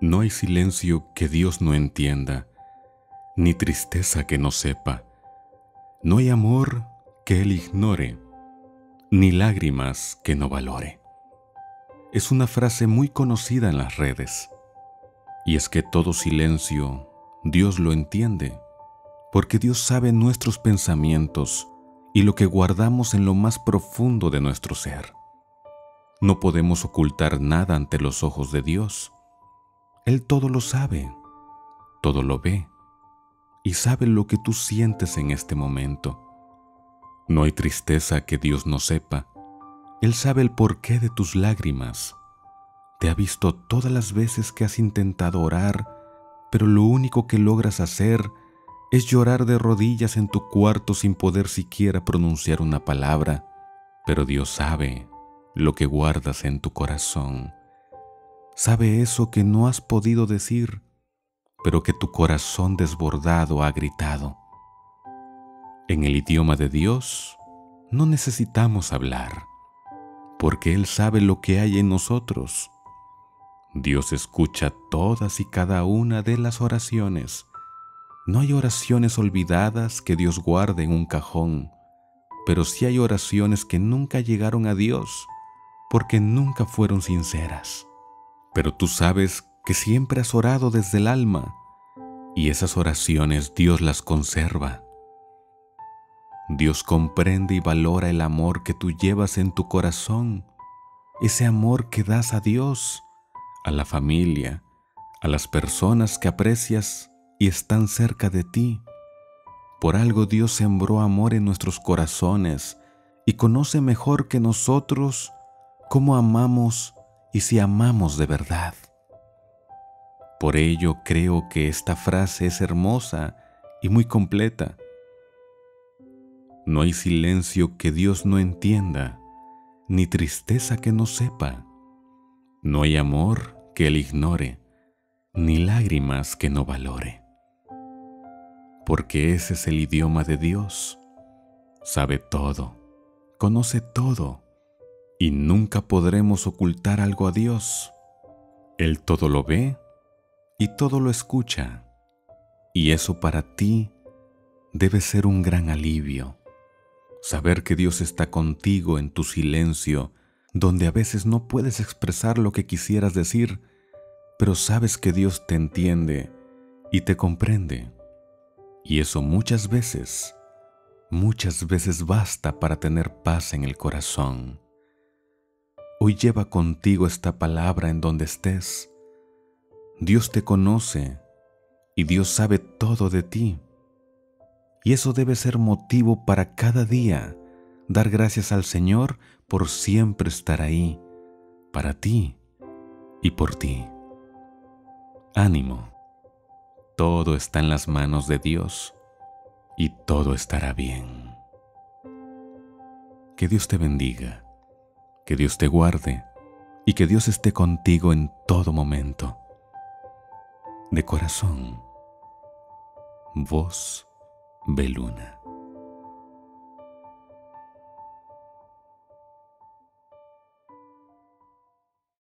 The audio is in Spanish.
No hay silencio que Dios no entienda, ni tristeza que no sepa. No hay amor que Él ignore, ni lágrimas que no valore. Es una frase muy conocida en las redes. Y es que todo silencio Dios lo entiende, porque Dios sabe nuestros pensamientos y lo que guardamos en lo más profundo de nuestro ser. No podemos ocultar nada ante los ojos de Dios. Él todo lo sabe, todo lo ve y sabe lo que tú sientes en este momento. No hay tristeza que Dios no sepa. Él sabe el porqué de tus lágrimas. Te ha visto todas las veces que has intentado orar, pero lo único que logras hacer es llorar de rodillas en tu cuarto sin poder siquiera pronunciar una palabra. Pero Dios sabe lo que guardas en tu corazón. Sabe eso que no has podido decir, pero que tu corazón desbordado ha gritado. En el idioma de Dios no necesitamos hablar, porque Él sabe lo que hay en nosotros. Dios escucha todas y cada una de las oraciones. No hay oraciones olvidadas que Dios guarde en un cajón, pero sí hay oraciones que nunca llegaron a Dios porque nunca fueron sinceras. Pero tú sabes que siempre has orado desde el alma y esas oraciones Dios las conserva. Dios comprende y valora el amor que tú llevas en tu corazón, ese amor que das a Dios, a la familia, a las personas que aprecias y están cerca de ti. Por algo Dios sembró amor en nuestros corazones y conoce mejor que nosotros cómo amamos y si amamos de verdad. Por ello creo que esta frase es hermosa y muy completa. No hay silencio que Dios no entienda, ni tristeza que no sepa. No hay amor que Él ignore, ni lágrimas que no valore. Porque ese es el idioma de Dios. Sabe todo, conoce todo y nunca podremos ocultar algo a Dios. Él todo lo ve y todo lo escucha. Y eso para ti debe ser un gran alivio. Saber que Dios está contigo en tu silencio, donde a veces no puedes expresar lo que quisieras decir, pero sabes que Dios te entiende y te comprende. Y eso muchas veces, muchas veces basta para tener paz en el corazón. Hoy lleva contigo esta palabra en donde estés. Dios te conoce y Dios sabe todo de ti. Y eso debe ser motivo para cada día dar gracias al Señor por siempre estar ahí, para ti y por ti. Ánimo, todo está en las manos de Dios y todo estará bien. Que Dios te bendiga que Dios te guarde y que Dios esté contigo en todo momento. De corazón, voz Beluna.